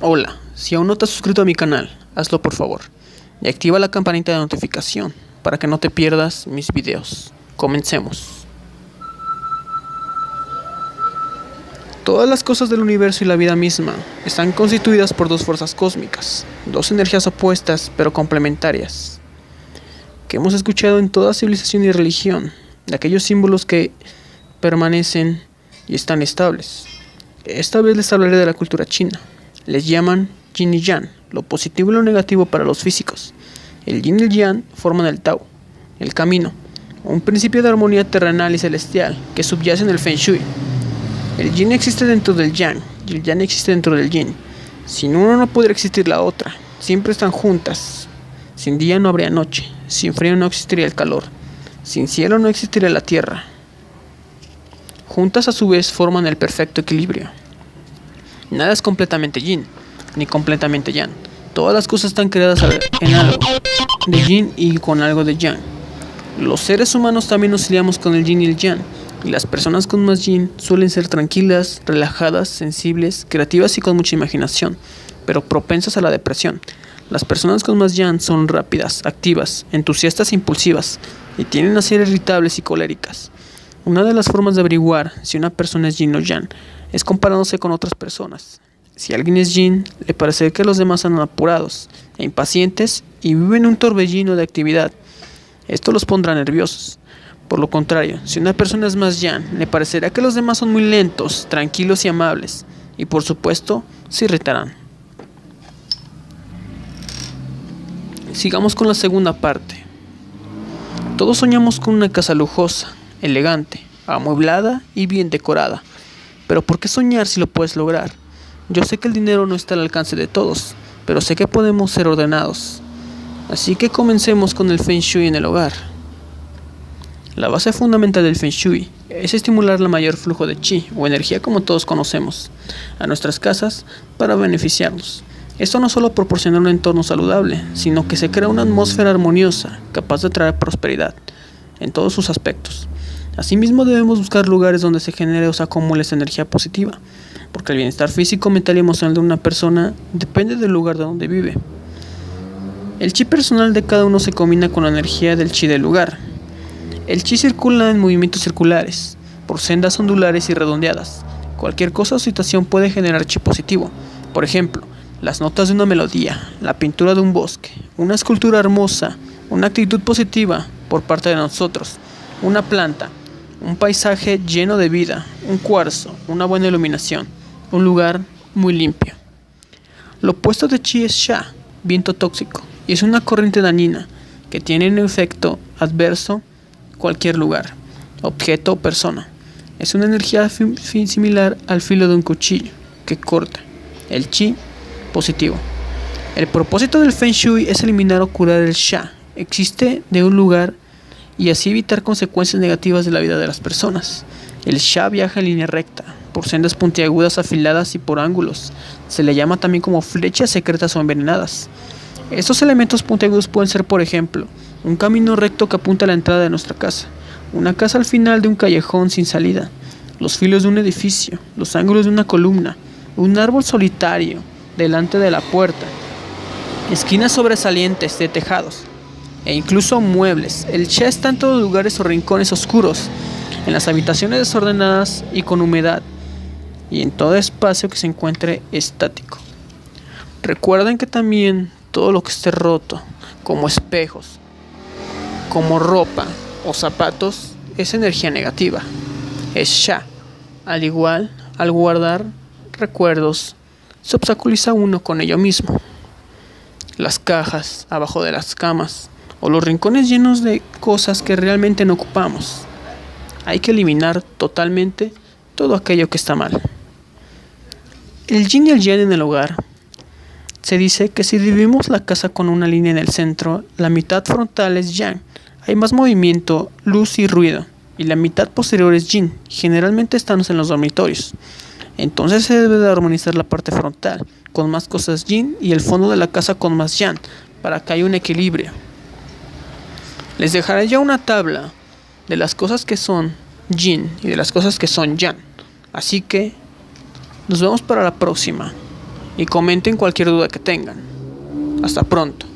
Hola, si aún no te has suscrito a mi canal, hazlo por favor. Y activa la campanita de notificación para que no te pierdas mis videos. Comencemos. Todas las cosas del universo y la vida misma están constituidas por dos fuerzas cósmicas, dos energías opuestas pero complementarias, que hemos escuchado en toda civilización y religión, de aquellos símbolos que permanecen y están estables. Esta vez les hablaré de la cultura china. Les llaman yin y yang, lo positivo y lo negativo para los físicos. El yin y el yang forman el Tao, el camino, un principio de armonía terrenal y celestial que subyace en el Feng Shui. El yin existe dentro del yang y el yang existe dentro del yin. Sin uno no podría existir la otra. Siempre están juntas. Sin día no habría noche. Sin frío no existiría el calor. Sin cielo no existiría la tierra. Juntas a su vez forman el perfecto equilibrio. Nada es completamente yin, ni completamente yang. Todas las cosas están creadas en algo de yin y con algo de yang. Los seres humanos también nos liamos con el yin y el yang. Y las personas con más yin suelen ser tranquilas, relajadas, sensibles, creativas y con mucha imaginación, pero propensas a la depresión. Las personas con más yang son rápidas, activas, entusiastas e impulsivas, y tienden a ser irritables y coléricas. Una de las formas de averiguar si una persona es yin o yang es comparándose con otras personas. Si alguien es yin, le parece que los demás son apurados e impacientes y viven un torbellino de actividad. Esto los pondrá nerviosos. Por lo contrario, si una persona es más yang, le parecerá que los demás son muy lentos, tranquilos y amables, y por supuesto, se irritarán. Sigamos con la segunda parte. Todos soñamos con una casa lujosa, elegante, amueblada y bien decorada. Pero ¿por qué soñar si lo puedes lograr? Yo sé que el dinero no está al alcance de todos, pero sé que podemos ser ordenados. Así que comencemos con el Feng Shui en el hogar. La base fundamental del Feng Shui es estimular el mayor flujo de chi o energía como todos conocemos a nuestras casas para beneficiarnos. Esto no solo proporciona un entorno saludable, sino que se crea una atmósfera armoniosa capaz de traer prosperidad en todos sus aspectos. Asimismo debemos buscar lugares donde se genere o se acumule esa energía positiva, porque el bienestar físico, mental y emocional de una persona depende del lugar de donde vive. El chi personal de cada uno se combina con la energía del chi del lugar. El chi circula en movimientos circulares, por sendas ondulares y redondeadas. Cualquier cosa o situación puede generar chi positivo. Por ejemplo, las notas de una melodía, la pintura de un bosque, una escultura hermosa, una actitud positiva por parte de nosotros, una planta, un paisaje lleno de vida, un cuarzo, una buena iluminación, un lugar muy limpio. Lo opuesto de chi es sha, viento tóxico, y es una corriente dañina que tiene un efecto adverso cualquier lugar, objeto o persona. Es una energía similar al filo de un cuchillo que corta. El chi positivo. El propósito del Feng Shui es eliminar o curar el Sha. Existe de un lugar y así evitar consecuencias negativas de la vida de las personas. El Sha viaja en línea recta, por sendas puntiagudas afiladas y por ángulos. Se le llama también como flechas secretas o envenenadas. Estos elementos puntiagudos pueden ser, por ejemplo, un camino recto que apunta a la entrada de nuestra casa, una casa al final de un callejón sin salida, los filos de un edificio, los ángulos de una columna, un árbol solitario delante de la puerta, esquinas sobresalientes de tejados e incluso muebles. El Sha está en todos lugares o rincones oscuros, en las habitaciones desordenadas y con humedad, y en todo espacio que se encuentre estático. Recuerden que también todo lo que esté roto, como espejos, como ropa o zapatos, es energía negativa. Es Sha. Al igual, al guardar recuerdos, se obstaculiza uno con ello mismo. Las cajas abajo de las camas o los rincones llenos de cosas que realmente no ocupamos. Hay que eliminar totalmente todo aquello que está mal. El yin y el yang en el hogar. Se dice que si dividimos la casa con una línea en el centro, la mitad frontal es yang, hay más movimiento, luz y ruido, y la mitad posterior es yin, generalmente estamos en los dormitorios. Entonces se debe de armonizar la parte frontal con más cosas yin y el fondo de la casa con más yang, para que haya un equilibrio. Les dejaré ya una tabla de las cosas que son yin y de las cosas que son yang. Así que nos vemos para la próxima. y comenten cualquier duda que tengan. Hasta pronto.